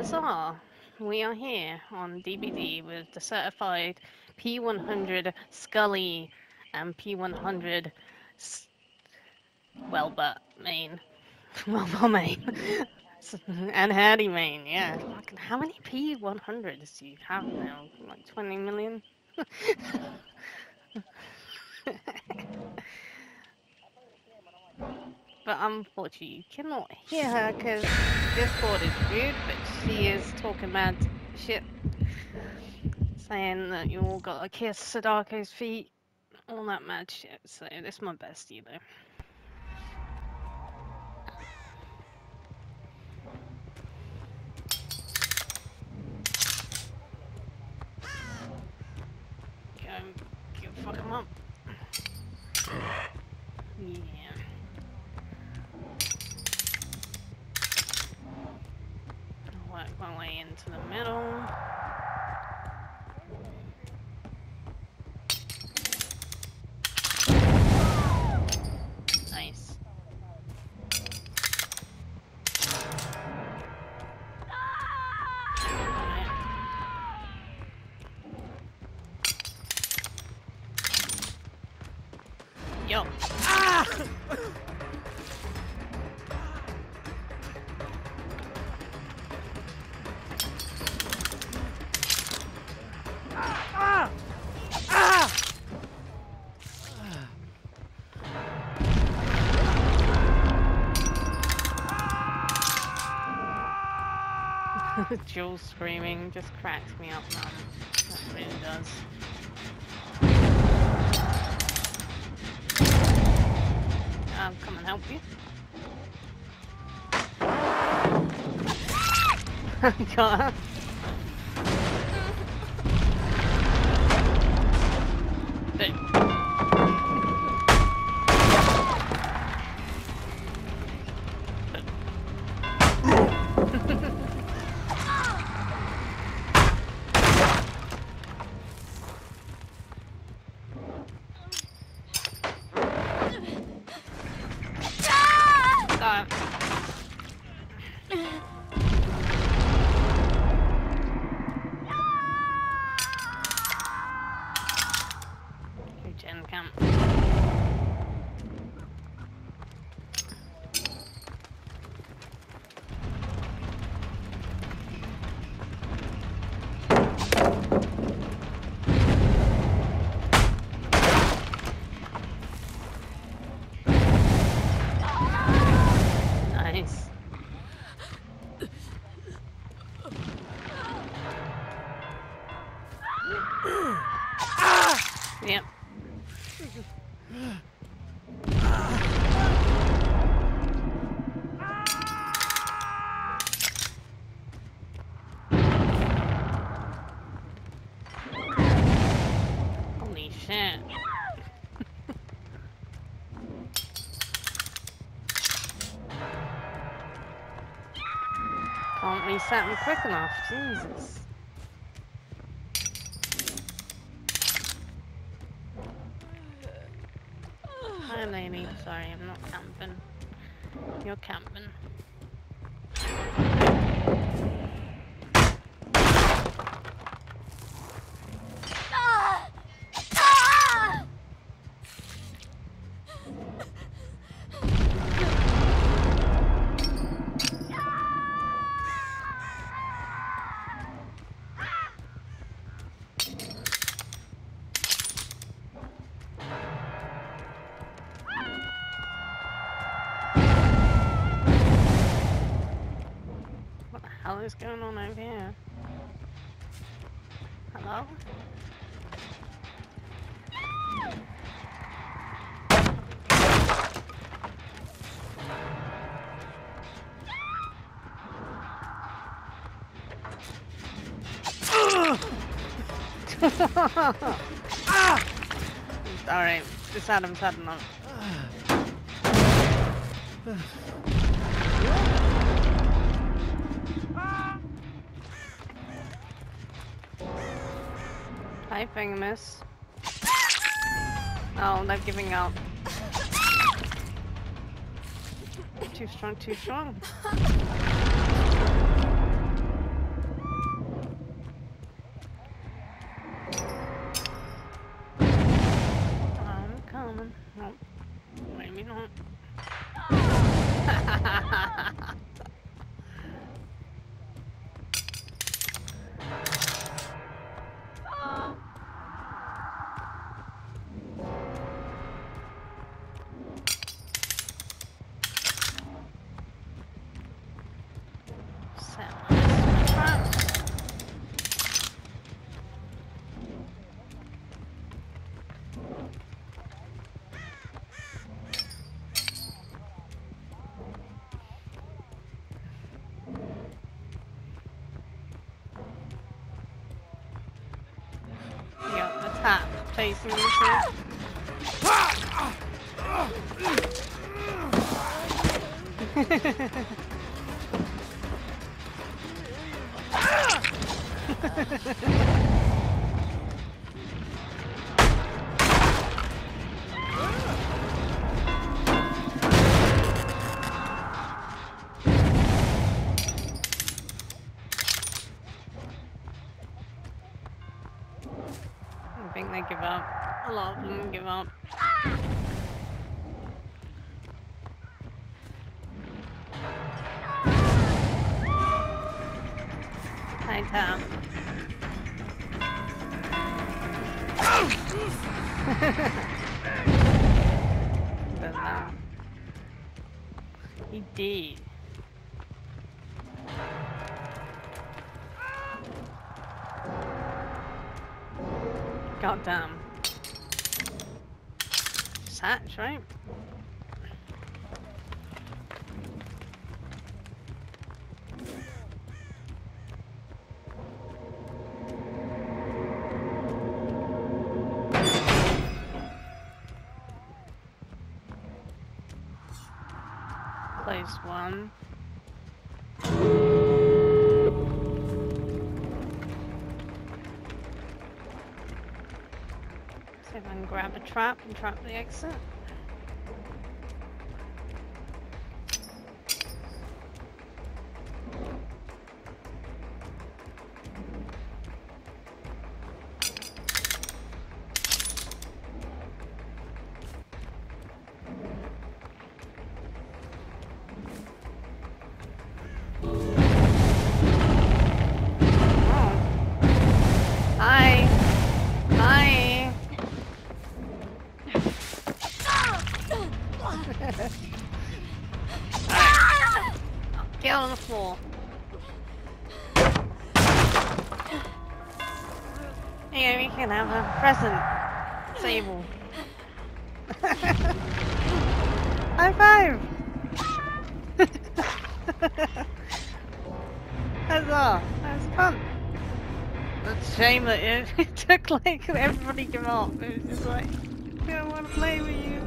Huzzah! We are here on DBD with the certified P100 Scully and P100 S- Welbert main. Welbert main. and Hardy main, yeah. How many P100s do you have now? Like 20 million? but unfortunately, you cannot hear her because Discord is rude, but she is talking mad shit. Saying that you all got to kiss Sadako's feet, all that mad shit. So, this is my bestie though. Go, go fuck him up. Yo. Ah! Ah! Ah! Jules screaming just cracks me up, man. That really does. Help you. Got her. Can't reset them quick enough, Jesus. Hi, lady. Sorry, I'm not camping. You're camping. Hell is going on over here? Hello? Alright, this Adam's had enough. Hi, Fingamus. Oh, they're giving up. Too strong, too strong. Facing me too. I think they give up. A lot of them give up. Hi, Tom. He did. Goddamn. Satch, right? Place one. Grab a trap and trap the exit. Get on the floor. Here, we can have a present. Sable. High five! Huzzah! That's fun. It's a shame that it, it took like everybody give up. It was just like, I don't want to play with you.